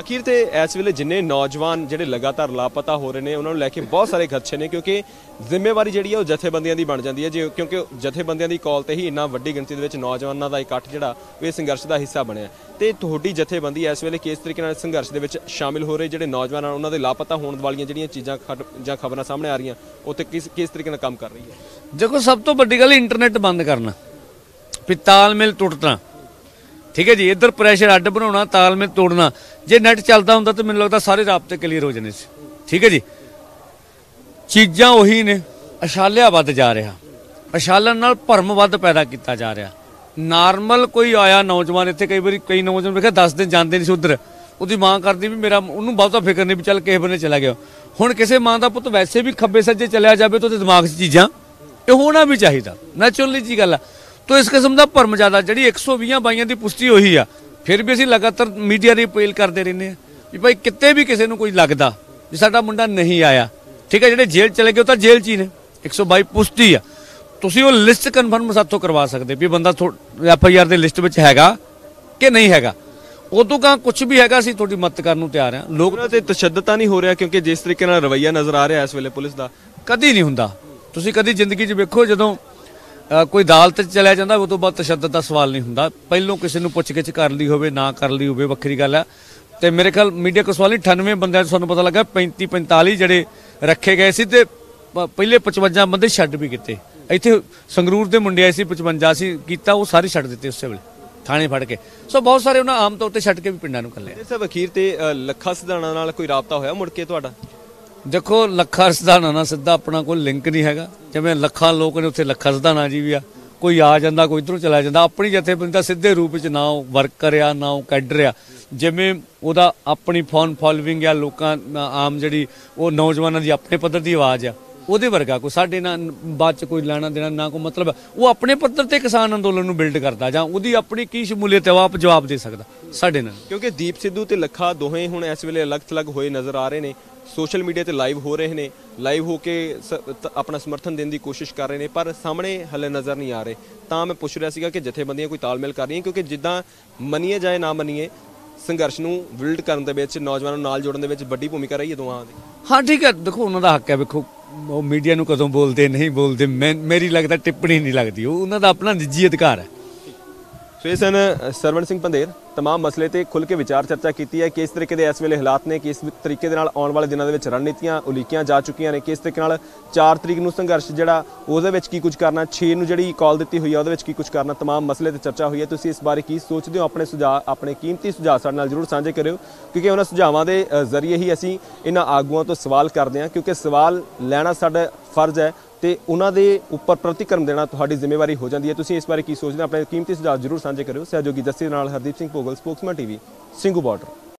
ਅਖੀਰ ਤੇ ਇਸ ਵੇਲੇ ਜਿੰਨੇ ਨੌਜਵਾਨ ਜਿਹੜੇ ਲਗਾਤਾਰ ਲਾਪਤਾ ਹੋ ਰਹੇ ਨੇ, ਉਹਨਾਂ ਨੂੰ ਲੈ ਕੇ ਬਹੁਤ ਸਾਰੇ ਖਦਸ਼ੇ ਨੇ, ਕਿਉਂਕਿ ਜ਼ਿੰਮੇਵਾਰੀ ਜਿਹੜੀ ਹੈ ਉਹ ਜਥੇਬੰਦੀਆਂ ਦੀ ਬਣ ਜਾਂਦੀ ਹੈ। ਜੇ ਕਿਉਂਕਿ ਜਥੇਬੰਦੀਆਂ ਦੀ ਕਾਲ ਤੇ ਹੀ ਇੰਨਾ ਵੱਡੀ ਗਿਣਤੀ ਦੇ ਵਿੱਚ ਨੌਜਵਾਨਾਂ ਦਾ ਇਕੱਠ ਜਿਹੜਾ, ਉਹ ਇਹ ਸੰਘਰਸ਼ ਦਾ ਹਿੱਸਾ ਬਣਿਆ। ਤੇ ਤੁਹਾਡੀ ਜਥੇਬੰਦੀ ਇਸ ਵੇਲੇ ਕਿਸ ਤਰੀਕੇ ਨਾਲ ਸੰਘਰਸ਼ ਦੇ ਵਿੱਚ ਸ਼ਾਮਿਲ ਹੋ ਰਹੇ? ਜਿਹੜੇ ਨੌਜਵਾਨ ਹਨ ਉਹਨਾਂ ਦੇ ਲਾਪਤਾ ਹੋਣ ਵਾਲੀਆਂ ਜਿਹੜੀਆਂ ਚੀਜ਼ਾਂ ਖਟ- ਜਾਂ ਖਬਰਾਂ ਸਾਹਮਣੇ ਆ ਰਹੀਆਂ, ਉਹ ਤੇ ਕਿਸ ਕਿਸ ਤਰੀਕੇ ਨਾਲ ਕੰਮ ਕਰ ਰਹੀ ਹੈ? ਦੇਖੋ, ਸਭ ਤੋਂ ਵੱਡੀ ਗੱਲ ਇੰਟਰਨੈਟ ਬੰਦ ਕਰਨਾ। ਵੀ ਤਾਲਮੇਲ ਟੁੱਟਣਾ। ਠੀਕ ਹੈ ਜੀ, ਇੱਧਰ ਪ੍ਰੈਸ਼ਰ ਅੱਡ ਬਣਾਉਣਾ, ਤਾਲਮੇਲ ਤੋੜਨਾ। ਜੇ ਨੈਟ ਚੱਲਦਾ ਹੁੰਦਾ ਤਾਂ ਮੈਨੂੰ ਲੱਗਦਾ ਸਾਰੇ ਰਾਬਤੇ ਕਲੀਅਰ ਹੋ ਜਾਣੇ ਸੀ। ਠੀਕ ਹੈ ਜੀ। ਚੀਜ਼ਾਂ ਉਹੀ ਨੇ, ਅਸ਼ਾਲਿਆ ਵੱਧ ਜਾ ਰਿਹਾ। ਅਸ਼ਾਲਨ ਨਾਲ ਭਰਮ ਵੱਧ ਪੈਦਾ ਕੀਤਾ ਜਾ ਰਿਹਾ। ਨਾਰਮਲ ਕੋਈ ਆਇਆ ਨੌਜਵਾਨ ਇੱਥੇ, ਕਈ ਵਾਰੀ ਕਈ ਨੌਜਵਾਨ ਵੇਖਿਆ 10 ਦਿਨ ਜਾਂਦੇ ਨਹੀਂ ਸੀ ਉਧਰ। ਉਹਦੀ ਮਾਂ ਕਰਦੀ ਵੀ ਮੇਰਾ, ਉਹਨੂੰ ਬਹੁਤਾ ਫਿਕਰ ਨਹੀਂ ਵੀ ਚੱਲ ਕਿਸੇ ਬੰਨੇ ਚਲਾ ਗਿਆ। ਹੁਣ ਕਿਸੇ ਮਾਂ ਦਾ ਪੁੱਤ ਵੈਸੇ ਵੀ ਖੱਬੇ ਸੱਜੇ ਚਲਿਆ ਜਾਵੇ ਤਾਂ ਉਹਦੇ ਦਿਮਾਗ 'ਚ ਚੀਜ਼ਾਂ, ਇਹ ਹੋਣਾ ਵੀ ਚਾਹੀਦਾ। ਨੈਚੁਰਲੀ ਜੀ ਗੱਲ ਆ। ਤੋ ਇਸ ਕਿਸਮ ਦਾ ਭਰਮ ਜ਼ਿਆਦਾ ਜਿਹੜੀ 120 ਬਾਈਆਂ ਦੀ ਪੁਸ਼ਟੀ ਹੋਈ ਆ ਫਿਰ ਵੀ ਅਸੀਂ ਲਗਾਤਾਰ ਮੀਡੀਆ ਦੀ ਅਪੀਲ ਕਰਦੇ ਰਹਿੰਦੇ ਆ ਵੀ ਭਾਈ ਕਿਤੇ ਵੀ ਕਿਸੇ ਨੂੰ ਕੋਈ ਲੱਗਦਾ ਵੀ ਸਾਡਾ ਮੁੰਡਾ ਨਹੀਂ ਆਇਆ ਠੀਕ ਹੈ ਜਿਹੜੇ ਜੇਲ੍ਹ ਚਲੇ ਗਏ ਉਹ ਤਾਂ ਜੇਲ੍ਹ 'ਚ ਹੀ ਨੇ 122 ਪੁਸ਼ਟੀ ਆ। ਤੁਸੀਂ ਉਹ ਲਿਸਟ ਕਨਫਰਮ ਸਾਥੋਂ ਕਰਵਾ ਸਕਦੇ ਵੀ ਬੰਦਾ ਐਫ ਆਈ ਆਰ ਦੇ ਲਿਸਟ ਵਿੱਚ ਹੈਗਾ ਕਿ ਨਹੀਂ ਹੈਗਾ। ਉਦੋਂ ਕਾ ਕੁਝ ਵੀ ਹੈਗਾ ਅਸੀਂ ਤੁਹਾਡੀ ਮਦਦ ਕਰਨ ਨੂੰ ਤਿਆਰ ਆ ਲੋਕ ਤੇ ਤਸ਼ੱਦਦ ਤਾਂ ਨਹੀਂ ਹੋ ਰਿਹਾ ਕਿਉਂਕਿ ਜਿਸ ਤਰੀਕੇ ਨਾਲ ਰਵੱਈਆ ਨਜ਼ਰ ਆ ਰਿਹਾ ਇਸ ਵੇਲੇ ਪੁਲਿਸ ਦਾ। ਕਦੀ ਨਹੀਂ ਹੁੰਦਾ। ਤੁਸੀਂ ਕਦੀ ਜ਼ਿੰਦਗੀ 'ਚ ਵੇਖੋ ਜਦੋਂ ਕੋਈ ਅਦਾਲਤ 'ਚ ਚਲਿਆ ਜਾਂਦਾ ਉਹ ਤੋਂ ਬਾਅਦ ਤਸ਼ੱਦਦ ਦਾ ਸਵਾਲ ਨਹੀਂ ਹੁੰਦਾ। ਪਹਿਲੋਂ ਕਿਸੇ ਨੂੰ ਪੁੱਛਗਿੱਛ ਕਰ ਲਈ ਹੋਵੇ ਨਾ ਕਰ ਲਈ ਹੋਵੇ ਵੱਖਰੀ ਗੱਲ ਆ। ਤੇ ਮੇਰੇ ਖਿਆਲ ਮੀਡੀਆ ਕੋ ਸਵਾਲ ਨਹੀਂ 98 ਬੰਦਿਆਂ 'ਚ ਸਾਨੂੰ ਪਤਾ ਲੱਗਾ 35 45 ਜਿਹੜੇ ਰੱਖੇ ਗਏ ਸੀ ਤੇ ਪਹਿਲੇ 55 ਬੰਦੇ ਛੱਡ ਵੀ ਕੀਤੇ। ਇੱਥੇ ਸੰਗਰੂਰ ਦੇ ਮੁੰਡੇ ਆਏ ਸੀ 55 ਸੀ ਕੀਤਾ ਉਹ ਸਾਰੇ ਛੱਡ ਦਿੱਤੇ ਉਸੇ ਵੇਲੇ ਥਾਣੇ ਫੜ ਕੇ। ਸੋ ਬਹੁਤ ਸਾਰੇ ਉਹਨਾਂ ਆਮ ਤੌਰ ਤੇ ਛੱਡ ਕੇ ਵੀ ਪਿੰਡਾਂ ਨੂੰ ਕੱਲਿਆ ਇਹ ਸਭ ਤੇ ਅ, ਲੱਖਾ ਸਿਧਾਣਾ ਨਾਲ ਕੋਈ ਰਾਬਤਾ ਹੋਇਆ ਮੁੜ ਕੇ ਤੁਹਾਡਾ? ਦੇਖੋ, ਲੱਖਾ ਸਦਾਨਾ ਨਾਲ ਸਿੱਧਾ ਆਪਣਾ ਕੋਈ ਲਿੰਕ ਨਹੀਂ ਹੈਗਾ। ਜਿਵੇਂ ਲੱਖਾਂ ਲੋਕ ਨੇ ਉੱਥੇ ਲੱਖਾ ਸਦਾਨਾ ਜੀ ਵੀ ਆ। ਕੋਈ ਆ ਜਾਂਦਾ, ਕੋਈ ਇਧਰੋਂ ਚਲਾ ਜਾਂਦਾ। ਆਪਣੀ ਜਥੇਬੰਦੀ ਦਾ ਸਿੱਧੇ ਰੂਪ ਵਿੱਚ ਨਾ ਉਹ ਵਰਕਰ ਆ ਨਾ ਉਹ ਕੈਡਰ ਆ। ਜਿਵੇਂ ਉਹਦਾ ਆਪਣੀ ਫੋਨ ਫੋਲੋਇੰਗ ਆ, ਲੋਕਾਂ ਆਮ ਜਿਹੜੀ ਉਹ ਨੌਜਵਾਨਾਂ ਦੀ ਆਪਣੇ ਪੱਧਰ ਦੀ ਆਵਾਜ਼ ਆ। ਉਹਦੇ ਵਰਗਾ ਕੋਈ ਸਾਡੇ ਨਾਲ ਬਾਅਦ ਚ ਕੋਈ ਲੈਣਾ ਦੇਣਾ ਨਾ ਕੋਈ ਮਤਲਬ ਉਹ ਆਪਣੇ ਪੱਧਰ ਤੇ ਕਿਸਾਨ ਅੰਦੋਲਨ ਨੂੰ ਬਿਲਡ ਕਰਦਾ ਜਾਂ ਉਹਦੀ ਆਪਣੀ ਕੀ ਸ਼ਮੂਲੀਅਤ ਹੈ ਉਹ ਆਪ ਜਵਾਬ ਦੇ ਸਕਦਾ ਸਾਡੇ ਨਾਲ। ਕਿਉਂਕਿ ਦੀਪ ਸਿੱਧੂ ਤੇ ਲੱਖਾ ਦੋਹੇ ਹੁਣ ਇਸ ਵੇਲੇ ਅਲੱਗ-ਥਲੱਗ ਹੋਏ ਨਜ਼ਰ ਆ ਰਹੇ ਨੇ ਸੋਸ਼ਲ ਮੀਡੀਆ ਤੇ ਲਾਈਵ ਹੋ ਰਹੇ ਨੇ ਲਾਈਵ ਹੋ ਕੇ ਆਪਣਾ ਸਮਰਥਨ ਦੇਣ ਦੀ ਕੋਸ਼ਿਸ਼ ਕਰ ਰਹੇ ਨੇ ਪਰ ਸਾਹਮਣੇ ਹਲੇ ਨਜ਼ਰ ਨਹੀਂ ਆ ਰਹੇ। ਤਾਂ ਮੈਂ ਪੁੱਛ ਰਿਹਾ ਸੀਗਾ ਕਿ ਜਥੇਬੰਦੀਆਂ ਕੋਈ ਤਾਲਮੇਲ ਕਰ ਰਹੀਆਂ ਕਿਉਂਕਿ ਜਿੱਦਾਂ ਮੰਨੀਏ ਜਾਏ ਨਾ ਮੰਨੀਏ ਸੰਘਰਸ਼ ਨੂੰ ਬਿਲਡ ਕਰਨ ਦੇ ਵਿੱਚ ਨੌਜਵਾਨਾਂ ਨੂੰ ਨਾਲ ਜੋੜਨ ਦੇ ਵਿੱਚ ਵੱਡੀ ਭੂਮਿਕਾ ਰਹੀ ਹੈ ਦੋਵਾਂ ਦੀ। ਹਾਂ ਠੀਕ ਹੈ ਦੇਖੋ ਉਹਨਾਂ ਦਾ ਹੱਕ ਹੈ ਵੇਖੋ ਉਹ ਮੀਡੀਆ ਨੂੰ ਕਦੋਂ ਬੋਲਦੇ, ਨਹੀਂ ਬੋਲਦੇ, ਮੈਂ, ਮੇਰੀ ਲੱਗਦਾ ਟਿੱਪਣੀ ਨਹੀਂ ਲੱਗਦੀ। ਉਹ ਉਹਨਾਂ ਦਾ ਆਪਣਾ ਨਿੱਜੀ ਅਧਿਕਾਰ ਹੈ। ਸੋ ਇਹ ਸਨ ਸਰਵਣ ਸਿੰਘ ਪੰਦੇਰ तमाम ਮਸਲੇ ਤੇ ਖੁੱਲ ਕੇ ਵਿਚਾਰ ਚਰਚਾ ਕੀਤੀ ਹੈ ਕਿਸ ਤਰੀਕੇ ਦੇ ਇਸ ਵੇਲੇ ਹਾਲਾਤ ਨੇ ਕਿਸ ਤਰੀਕੇ ਦੇ ਨਾਲ ਆਉਣ ਵਾਲੇ ਦਿਨਾਂ ਦੇ ਵਿੱਚ ਰਣਨੀਤੀਆਂ ਉਲੀਕੀਆਂ ਜਾ ਚੁੱਕੀਆਂ ਨੇ ਕਿਸ ਤਰੀਕੇ ਨਾਲ 4 ਤਰੀਕ ਨੂੰ ਸੰਘਰਸ਼ ਜਿਹੜਾ ਉਹਦੇ ਵਿੱਚ ਕੀ ਕੁਝ ਕਰਨਾ 6 ਨੂੰ ਜਿਹੜੀ ਕਾਲ ਦਿੱਤੀ ਹੋਈ ਹੈ ਉਹਦੇ ਵਿੱਚ ਕੀ ਕੁਝ ਕਰਨਾ तमाम ਮਸਲੇ ਤੇ ਚਰਚਾ ਹੋਈ ਹੈ ਤੁਸੀਂ ਇਸ ਬਾਰੇ ਕੀ ਸੋਚਦੇ ਹੋ ਆਪਣੇ ਸੁਝਾਅ ਆਪਣੇ ਕੀਮਤੀ ਸੁਝਾਅ ਸਾਡੇ ਨਾਲ ਜਰੂਰ ਸਾਂਝੇ ਕਰਿਓ ਕਿਉਂਕਿ ਉਹਨਾਂ ਸੁਝਾਵਾਂ ਦੇ ਅ, ਜ਼ਰੀਏ ਹੀ ਅਸੀਂ ਇਹਨਾਂ ਆਗੂਆਂ ਤੋਂ ਸਵਾਲ ਕਰਦੇ ਹਾਂ ਕਿਉਂਕਿ ਸਵਾਲ ਲੈਣਾ ਸਾਡਾ ਫਰਜ਼ ਹੈ ਤੇ ਉਹਨਾਂ ਦੇ ਉੱਪਰ ਪ੍ਰਤੀਕਰਮ ਦੇਣਾ ਤੁਹਾਡੀ ਜ਼ਿੰਮੇਵਾਰੀ ਹੋ ਜਾਂਦੀ ਹੈ ਤੁਸੀਂ ਇਸ ਬਾਰੇ ਕੀ ਸੋਚਦੇ ਹੋ ਆਪਣੇ ਕੀਮਤੀ ਸੁਝਾਅ ਜਰੂਰ ਸਾਂਝੇ ਕਰਿਓ ਸਹਿਯੋਗੀ ਜੱਸੀ ਨਾਲ Hardeep Singh Bhogal spokesman TV Singhu border